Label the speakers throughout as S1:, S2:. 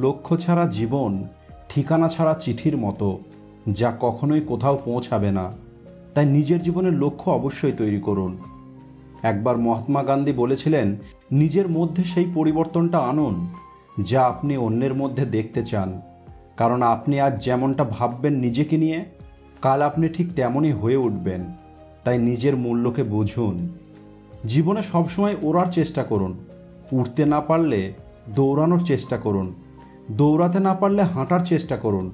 S1: লক্ষ্য ছাড়া জীবন, ঠিকানা ছাড়া চিঠির মতো, যা কখনোই কোথাও পৌঁছাবে না। তাই নিজের জীবনের লক্ষ্য অবশ্যই তৈরি করুন। একবার মহাত্মা গান্ধী বলেছিলেন, নিজের মধ্যে সেই পরিবর্তনটা আনুন, যা আপনি অন্যের মধ্যে দেখতে চান। কারণ আপনি আজ যেমনটা ভাববেন নিজেকে নিয়ে, কাল আপনি ঠিক তেমনই হয়ে উঠবেন। তাই নিজের মূল্যকে বুঝুন। জীবনে সবসময় ওড়ার চেষ্টা করুন। উঠতে না পারলে দৌড়ানোর চেষ্টা করুন। দৌড়াতে না পারলে হাঁটার চেষ্টা করুন,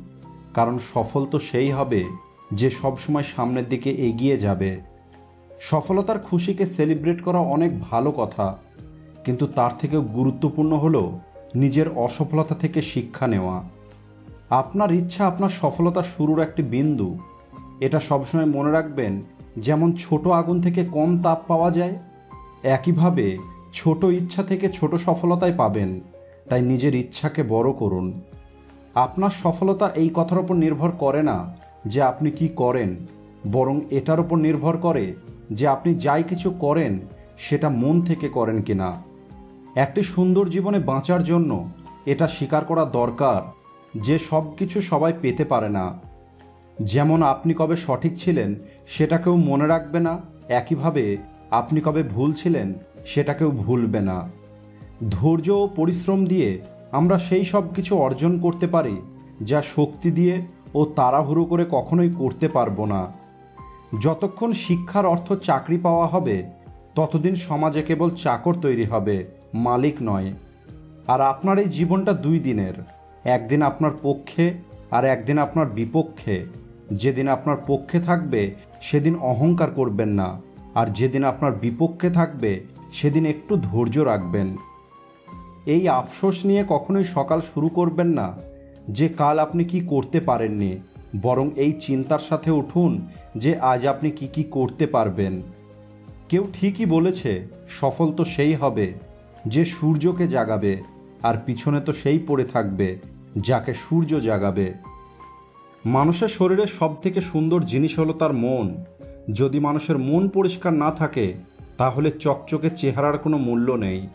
S1: কারণ সফল তো সেই হবে যে সবসময় সামনের দিকে এগিয়ে যাবে। সফলতার খুশিকে সেলিব্রেট করা অনেক ভালো কথা, কিন্তু তার থেকেও গুরুত্বপূর্ণ হলো নিজের অসফলতা থেকে শিক্ষা নেওয়া। আপনার ইচ্ছা আপনার সফলতা শুরুর একটি বিন্দু। এটা সবসময় মনে রাখবেন, যেমন ছোট আগুন থেকে কম তাপ পাওয়া যায়, একইভাবে ছোট ইচ্ছা থেকে ছোট সফলতাই পাবেন। তাই নিজের ইচ্ছাকে বড় করুন। আপনার সফলতা এই কথার উপর নির্ভর করে না যে আপনি কি করেন, বরং এটার উপর নির্ভর করে যে আপনি যাই কিছু করেন, সেটা মন থেকে করেন কিনা। একটি সুন্দর জীবনে বাঁচার জন্য এটা স্বীকার করা দরকার যে সব কিছু সবাই পেতে পারে না। যেমন আপনি কবে সঠিক ছিলেন সেটা কেউ মনে রাখবে না। একইভাবে আপনি কবে ভুল ছিলেন সেটা কেউ ভুলবে না। ধৈর্য ও পরিশ্রম দিয়ে আমরা সেই সব কিছু অর্জন করতে পারি, যা শক্তি দিয়ে ও তাড়াহুড়ো করে কখনোই করতে পারব না। যতক্ষণ শিক্ষার অর্থ চাকরি পাওয়া হবে, ততদিন সমাজে কেবল চাকর তৈরি হবে, মালিক নয়। আর আপনার এই জীবনটা দুই দিনের। একদিন আপনার পক্ষে আর একদিন আপনার বিপক্ষে। যেদিন আপনার পক্ষে থাকবে, সেদিন অহংকার করবেন না। আর যেদিন আপনার বিপক্ষে থাকবে, সেদিন একটু ধৈর্য রাখবেন। এই আফসোস নিয়ে কখনোই সকাল শুরু করবেন না। যে কাল আপনি কি করতে পারেননি, বরং এই চিন্তার সাথে উঠুন যে আজ আপনি কি কি করতে পারবেন। কেউ ঠিকই বলেছে, সফল তো সেই হবে, যে সূর্যকে জাগাবে, আর পিছনে তো সেই পড়ে থাকবে, যাকে সূর্য জাগাবে। মানুষের শরীরে সব থেকে সুন্দর জিনিস হলো তার মন। যদি মানুষের মন পরিষ্কার না থাকে, তাহলে চকচকে চেহারার কোনো মূল্য নেই।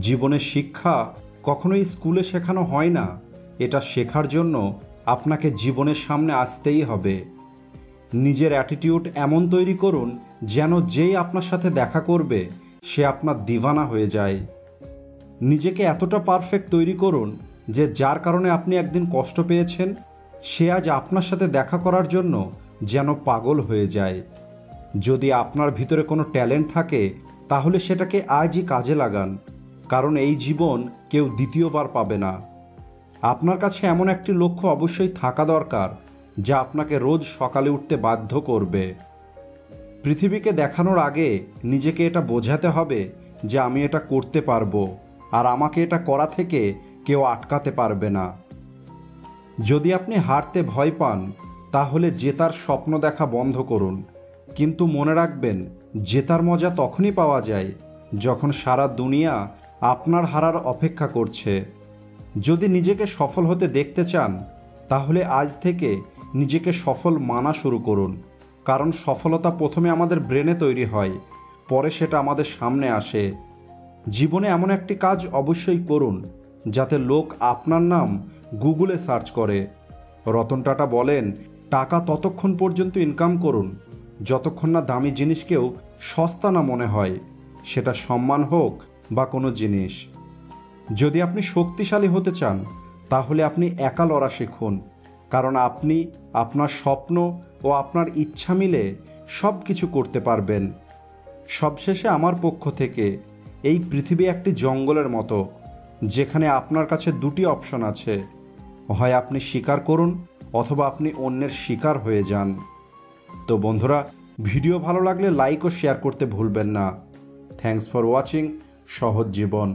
S1: জীবনের শিক্ষা কখনোই স্কুলে শেখানো হয় না। এটা শেখার জন্য আপনাকে জীবনের সামনে আসতেই হবে। নিজের অ্যাটিটিউড এমন তৈরি করুন যেন যেই আপনার সাথে দেখা করবে, সে আপনার দিভানা হয়ে যায়। নিজেকে এতটা পারফেক্ট তৈরি করুন যে যার কারণে আপনি একদিন কষ্ট পেয়েছেন, সে আজ আপনার সাথে দেখা করার জন্য যেন পাগল হয়ে যায়। যদি আপনার ভিতরে কোনো ট্যালেন্ট থাকে, তাহলে সেটাকে আজই কাজে লাগান। কারণ এই জীবন কেউ দ্বিতীয়বার পাবে না। আপনার কাছে এমন একটি লক্ষ্য অবশ্যই থাকা দরকার, যা আপনাকে রোজ সকালে উঠতে বাধ্য করবে। পৃথিবীকে দেখানোর আগে নিজেকে এটা বোঝাতে হবে যে আমি এটা করতে পারব, আর আমাকে এটা করা থেকে কেউ আটকাতে পারবে না। যদি আপনি হারতে ভয় পান, তাহলে জেতার স্বপ্ন দেখা বন্ধ করুন। কিন্তু মনে রাখবেন, জেতার মজা তখনই পাওয়া যায় যখন সারা দুনিয়া আপনার হারার অপেক্ষা করছে। যদি নিজেকে সফল হতে দেখতে চান, তাহলে আজ থেকে নিজেকে সফল মানা শুরু করুন। কারণ সফলতা প্রথমে আমাদের ব্রেনে তৈরি হয়, পরে সেটা আমাদের সামনে আসে। জীবনে এমন একটি কাজ অবশ্যই করুন, যাতে লোক আপনার নাম গুগলে সার্চ করে। রতন টাটা বলেন, টাকা ততক্ষণ পর্যন্ত ইনকাম করুন, যতক্ষণ না দামি জিনিসকেও সস্তা না মনে হয়। সেটা সম্মান হোক বা কোনো জিনিস। যদি আপনি শক্তিশালী হতে চান, তাহলে আপনি একা লড়া শিখুন। কারণ আপনি আপনার স্বপ্ন ও আপনার ইচ্ছা মিলে সব কিছু করতে পারবেন। সবশেষে আমার পক্ষ থেকে এই পৃথিবী একটি জঙ্গলের মতো, যেখানে আপনার কাছে দুটি অপশন আছে। হয় আপনি স্বীকার করুন, অথবা আপনি অন্যের শিকার হয়ে যান। তো বন্ধুরা, ভিডিও ভালো লাগলে লাইক ও শেয়ার করতে ভুলবেন না। থ্যাংকস ফর ওয়াচিং সহজ জীবন